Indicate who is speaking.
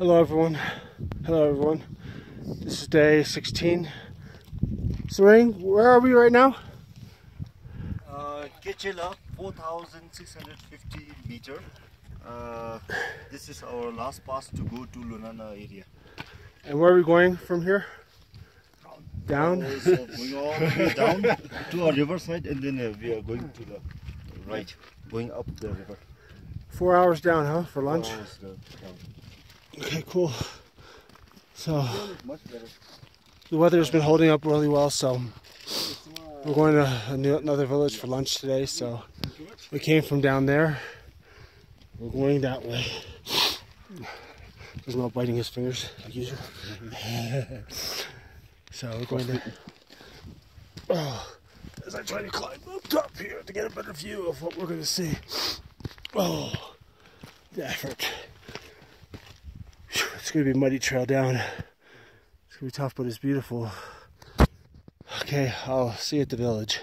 Speaker 1: Hello everyone. Hello everyone. This is day 16. Swing, where are we right now?
Speaker 2: Uh, Kechela, 4,650 meter. Uh, this is our last pass to go to Lunana area.
Speaker 1: And where are we going from here? Down?
Speaker 2: So going all the way down to our riverside and then uh, we are going to the right, going up the river.
Speaker 1: Four hours down, huh, for lunch? Okay, cool. So, the weather's been holding up really well, so we're going to new, another village for lunch today, so we came from down there. We're going that way. There's no biting his fingers, like usual. so we're going to... Oh, as I try to climb up top here to get a better view of what we're going to see. Oh, the effort. It's to be a muddy trail down. It's to be tough, but it's beautiful. Okay, I'll see you at the village.